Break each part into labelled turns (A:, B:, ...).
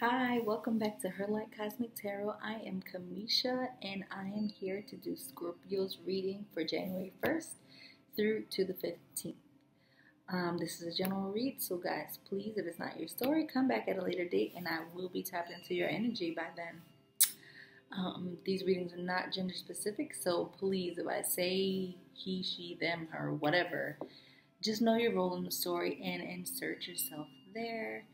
A: Hi, welcome back to Her Lite Cosmic Tarot. I am Kamisha and I am here to do Scorpio's reading for January 1st through to the 15th. Um, this is a general read, so guys, please, if it's not your story, come back at a later date and I will be tapped into your energy by then. Um, these readings are not gender specific, so please, if I say he, she, them, her, whatever, just know your role in the story and insert yourself there.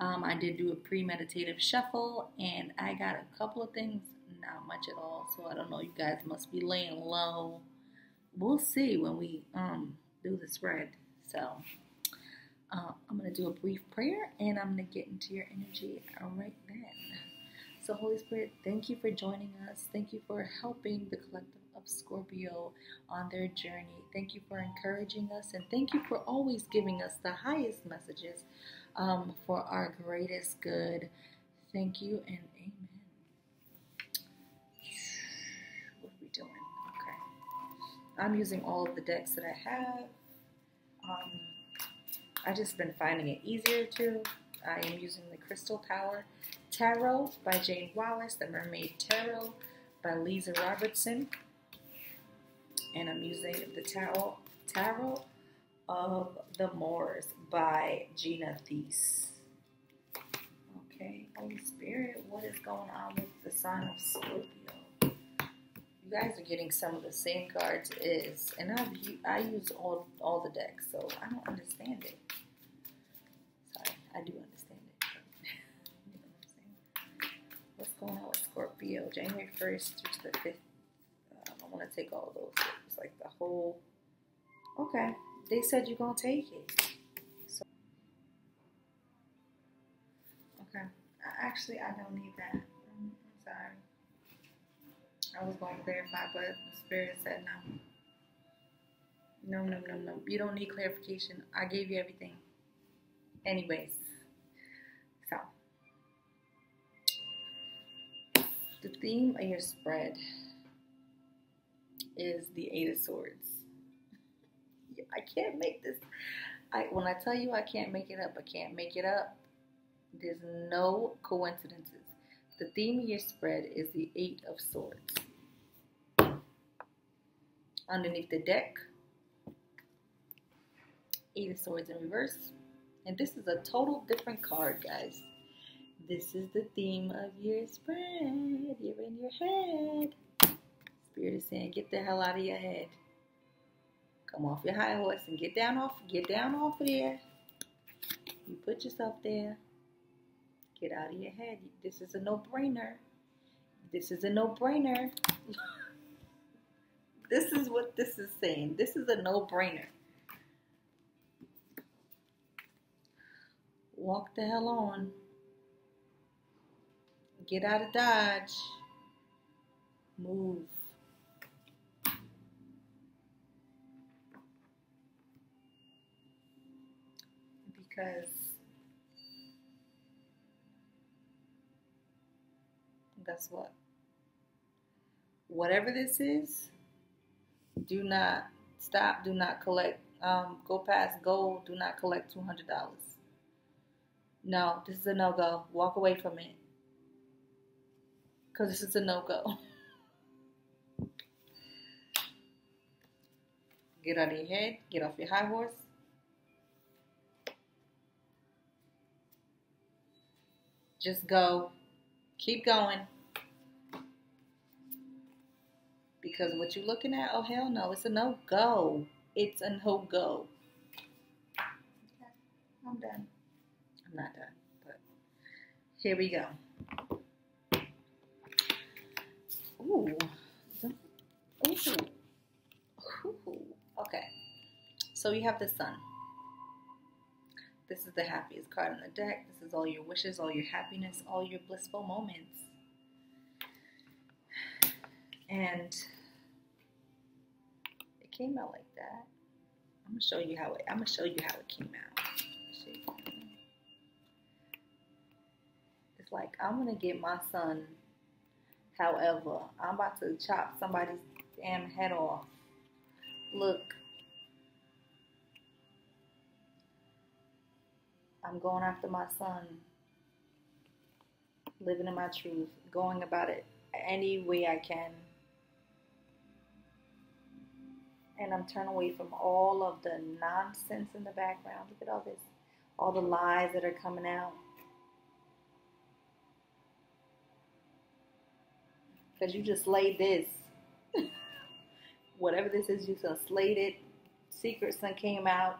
A: Um, I did do a premeditative shuffle and I got a couple of things, not much at all. So I don't know, you guys must be laying low. We'll see when we um, do the spread. So uh, I'm going to do a brief prayer and I'm going to get into your energy right then. So, Holy Spirit, thank you for joining us. Thank you for helping the collective of Scorpio on their journey. Thank you for encouraging us and thank you for always giving us the highest messages um, for our greatest good. Thank you and amen. What are we doing? Okay. I'm using all of the decks that I have. Um, I just been finding it easier to. I am using the Crystal Power Tarot by Jane Wallace, the Mermaid Tarot by Leeza Robertson, and I'm using the Tarot Tarot of the Moors by Gina Thies. Okay, Holy Spirit, what is going on with the sign of Scorpio? You guys are getting some of the same cards as, and I've I use all all the decks, so I don't understand it. Sorry, I do understand it. you know what? What's going on with Scorpio? January 1st through the 5th. Um, I want to take all those. It's like the whole. Okay, they said you're gonna take it. So, okay. Actually, I don't need that. I'm, sorry. I was going to clarify, but the spirit said no. No, no, no, no. You don't need clarification. I gave you everything. Anyways, so the theme of your spread is the Eight of Swords. I can't make this. I when I tell you I can't make it up, I can't make it up. There's no coincidences. The theme of your spread is the Eight of Swords. Underneath the deck, Eight of Swords in reverse. And this is a total different card, guys. This is the theme of your spread. You're in your head. Spirit is saying, get the hell out of your head. Come off your high horse and get down off, get down off of there. You put yourself there. Get out of your head. This is a no-brainer. This is a no-brainer. this is what this is saying. This is a no-brainer. Walk the hell on. Get out of Dodge. Move. Because guess what? Whatever this is, do not stop, do not collect, um, go past goal, do not collect $200. No, this is a no go. Walk away from it. Because this is a no go. Get out of your head, get off your high horse, Just go. Keep going. Because what you're looking at, oh hell no, it's a no go. It's a no go. Okay, I'm done. I'm not done, but here we go. Ooh. Ooh. Ooh. Okay. So you have the sun. This is the happiest card on the deck. This is all your wishes, all your happiness, all your blissful moments. And it came out like that. I'm gonna show you how it. I'm gonna show you how it came out. It's like I'm gonna get my sun. However, I'm about to chop somebody's damn head off. Look, I'm going after my sun. living in my truth, going about it any way I can. And I'm turning away from all of the nonsense in the background. Look at all this, all the lies that are coming out. Because you just laid this. Whatever this is, you just slayed it. Secret Son came out.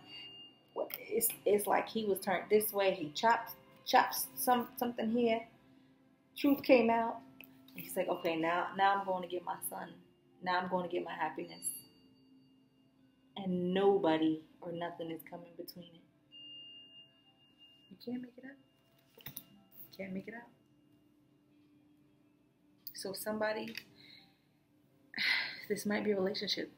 A: It's, it's like he was turned this way. He chops chops some something here. Truth came out. He's like, okay, now now I'm going to get my sun. Now I'm going to get my happiness. And nobody or nothing is coming between it. You can't make it up. You can't make it up. So somebody, this might be a relationship.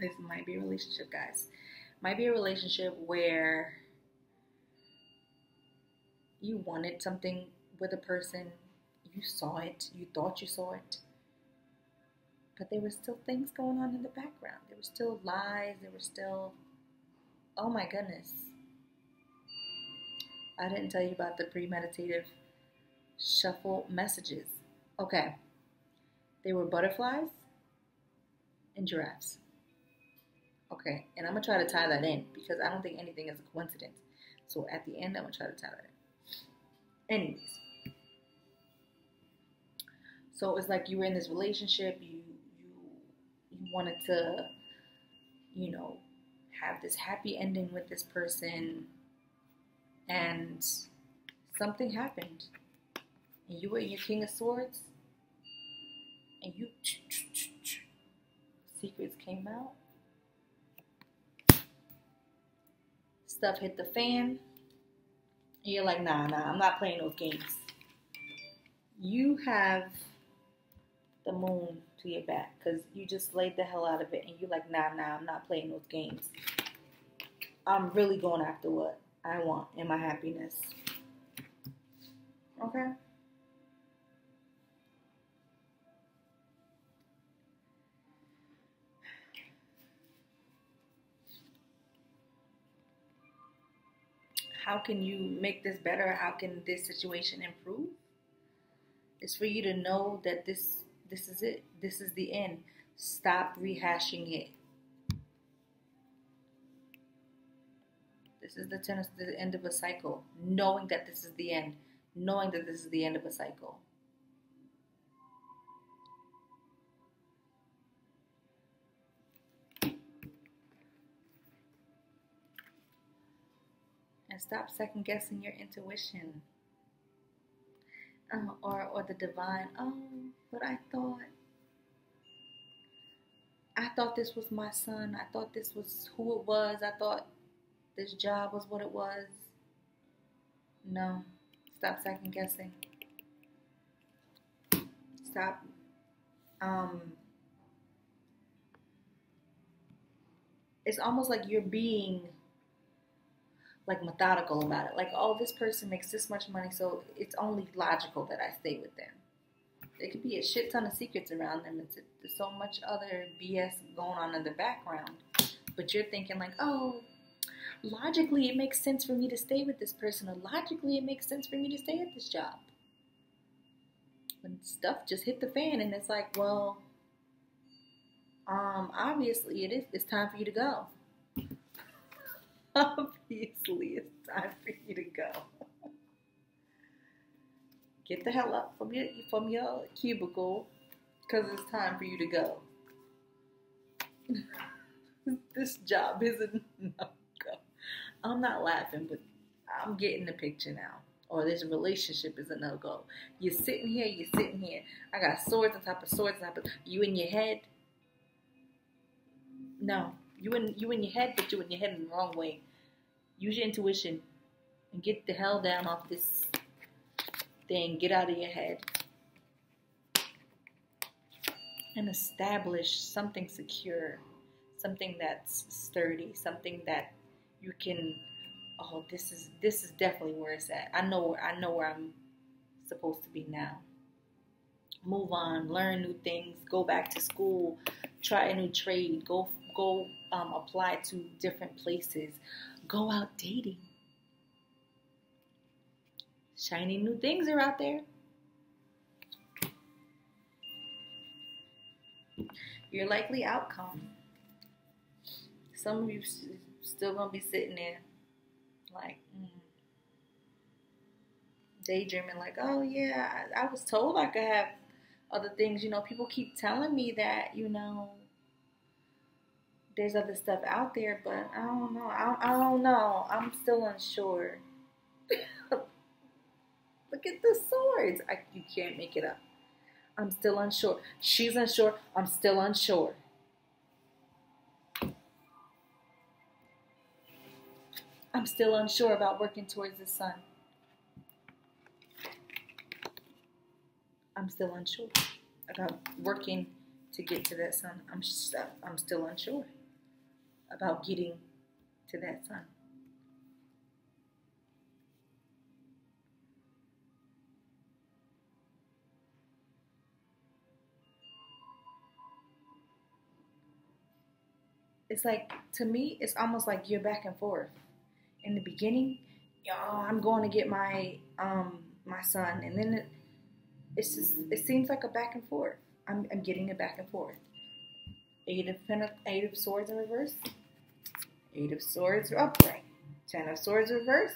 A: This might be a relationship, guys. Might be a relationship where you wanted something with a person, you saw it, you thought you saw it, but there were still things going on in the background. There were still lies, there were still, oh my goodness. I didn't tell you about the premeditative shuffle messages. Okay. They were butterflies and giraffes. Okay, and I'm gonna try to tie that in because I don't think anything is a coincidence. So at the end, I'm gonna try to tie that in. Anyways, so it's like you were in this relationship, you you you wanted to, you know, have this happy ending with this person, and something happened and you were your King of Swords, and you secrets came out, stuff hit the fan, and you're like, nah, nah, I'm not playing those games. You have the moon to your back because you just laid the hell out of it, and you're like, nah, nah, I'm not playing those games. I'm really going after what I want in my happiness. Okay? How can you make this better? How can this situation improve? It's for you to know that this this is it. This is the end. Stop rehashing it. This is the, ten- the end of a cycle. Knowing that this is the end. Knowing that this is the end of a cycle. And stop second guessing your intuition uh, or or the divine. Oh, but I thought I thought this was my sun. I thought this was who it was. I thought this job was what it was. No, stop second guessing. Stop. Um, it's almost like you're being like methodical about it. Like, oh, this person makes this much money, so it's only logical that I stay with them. There could be a shit ton of secrets around them. It's there's so much other BS going on in the background. But you're thinking like, oh, logically it makes sense for me to stay with this person, or logically it makes sense for me to stay at this job. When stuff just hit the fan, and it's like, well, um, obviously it is. It's time for you to go. Obviously, it's time for you to go. Get the hell up from your from your cubicle, because it's time for you to go. this job is a no go. I'm not laughing, but I'm getting the picture now. Or this relationship is a no go. You're sitting here, you're sitting here. I got swords on top of swords on top of you in your head. No, you in you in your head, but you in your head in the wrong way. Use your intuition and get the hell down off this thing. Get out of your head and establish something secure, something that's sturdy, something that you can. Oh, this is this is definitely where it's at. I know I know where I'm supposed to be now. Move on, learn new things, go back to school, try a new trade, go go um, apply to different places, go out dating. Shiny new things are out there. Your likely outcome. Some of you still gonna be sitting there like mm, daydreaming, like, oh yeah, I, I was told I could have other things. You know, people keep telling me that, you know, there's other stuff out there, but I don't know. I, I don't know. I'm still unsure. Look at the swords. I, you can't make it up. I'm still unsure. She's unsure. I'm still unsure. I'm still unsure about working towards the sun. I'm still unsure about working to get to that sun. I'm I'm still unsure about getting to that sun. It's like to me, it's almost like you're back and forth. In the beginning, y'all, I'm going to get my um my sun, and then it, it's just it seems like a back and forth. I'm, I'm getting it back and forth. Eight of eight of swords in reverse. Eight of swords upright. Ten of swords reverse.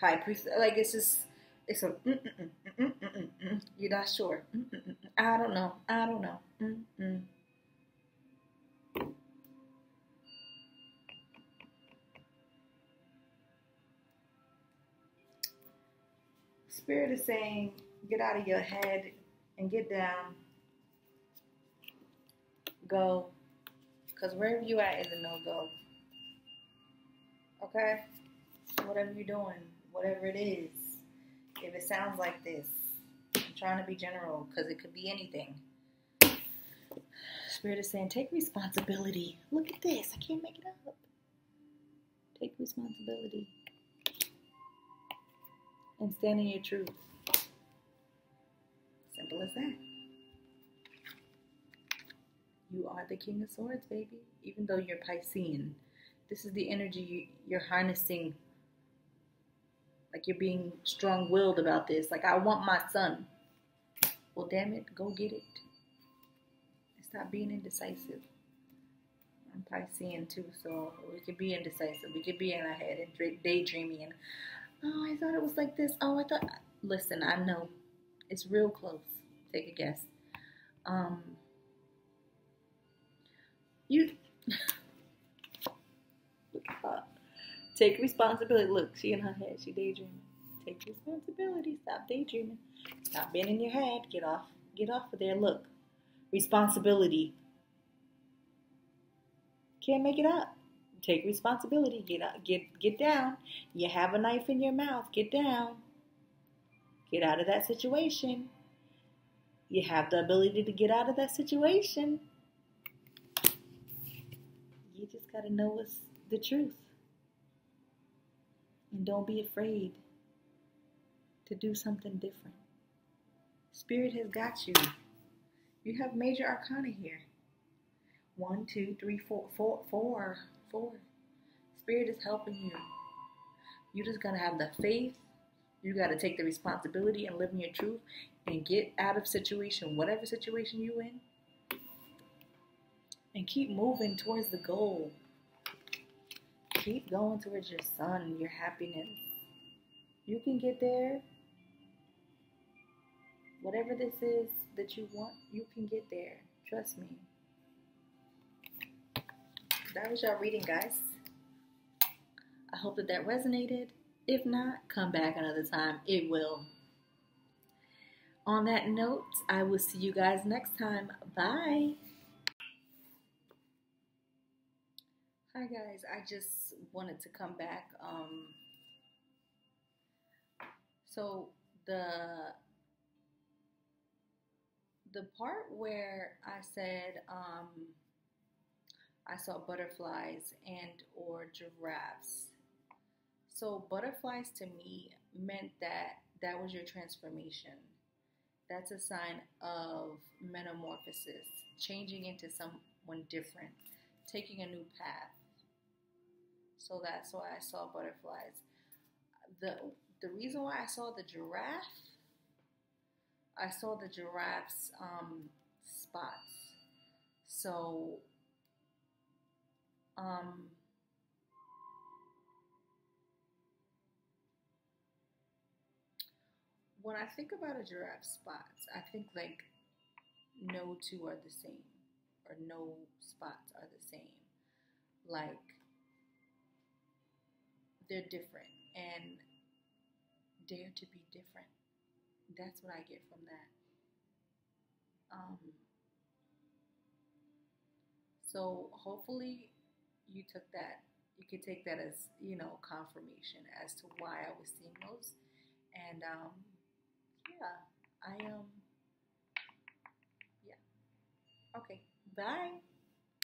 A: High priest. Like it's just it's a mm, mm, mm, you're not sure. I don't know. I don't know. Spirit is saying get out of your head and get down. Go. Because wherever you at is a no go. Okay? Whatever you're doing, whatever it is, if it sounds like this, I'm trying to be general because it could be anything. Spirit is saying, take responsibility. Look at this. I can't make it up. Take responsibility. And stand in your truth. Simple as that. You are the King of Swords, baby. Even though you're Piscean, this is the energy you're harnessing. Like you're being strong willed about this. Like, I want my sun. Well, damn it, go get it. Stop being indecisive. I'm Piscean too, so we could be indecisive. We could be in our head and daydreaming and, oh, I thought it was like this. Oh, I thought. Listen, I know it's real close. Take a guess. Um, you take responsibility. Look, she in her head. She daydreaming. Take responsibility. Stop daydreaming. Stop being in your head. Get off. Get off of there. Look, responsibility. Can't make it up. Take responsibility. Get up. Get get down. You have a knife in your mouth. Get down. Get out of that situation. You have the ability to get out of that situation. You just got to know what's the truth. And don't be afraid to do something different. Spirit has got you. You have major arcana here. One, two, three, four, four, four, four. Spirit is helping you. You just gotta have the faith you got to take the responsibility and live in your truth and get out of situation, whatever situation you're in, and keep moving towards the goal. Keep going towards your sun, your happiness. You can get there. Whatever this is that you want, you can get there. Trust me. That was your reading, guys. I hope that that resonated. If not, come back another time. It will. On that note, I will see you guys next time. Bye. Hi guys, I just wanted to come back. Um, so the the part where I said um, I saw butterflies and or giraffes so, butterflies to me meant that that was your transformation. That's a sign of metamorphosis, changing into someone different, taking a new path. So that's why I saw butterflies. The the reason why I saw the giraffe, I saw the giraffe's um, spots. So, um, when I think about a giraffe's spots, I think like no two are the same, or no spots are the same. Like they're different and dare to be different. That's what I get from that. Um, so hopefully you took that, you could take that as, you know, confirmation as to why I was seeing those. And um, yeah, I um, yeah. Okay, bye.